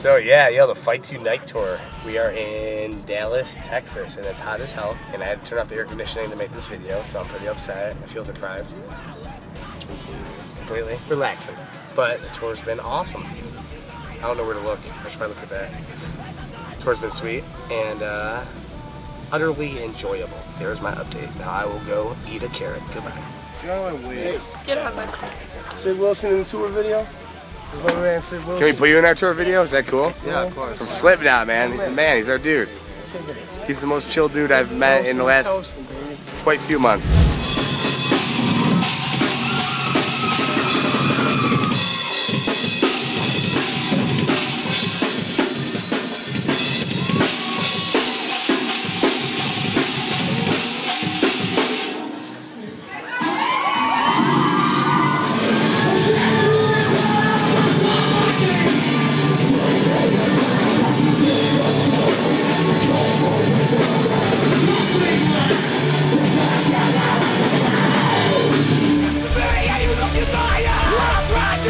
So yeah, yo, the Fight to Unite tour. We are in Dallas, Texas, and it's hot as hell. And I had to turn off the air conditioning to make this video, so I'm pretty upset. I feel deprived. Completely relaxing. But the tour's been awesome. I don't know where to look. I should probably look at that. The tour's been sweet and uh, utterly enjoyable. There's my update. Now I will go eat a carrot. Goodbye. Get out, man. Sid Wilson in the tour video. This is my man Sid Wilson. Can we put you in our tour video? Is that cool? Yeah, of course. From Slipknot, man. He's the man. He's our dude. He's the most chill dude I've met in the last quite few months.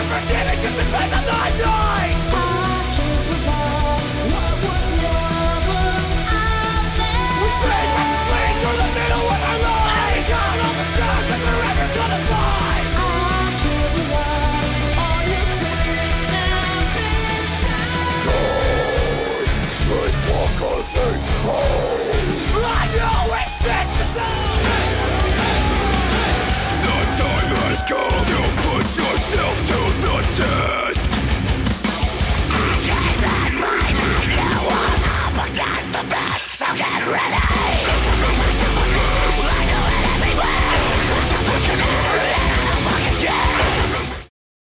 you forgive it just because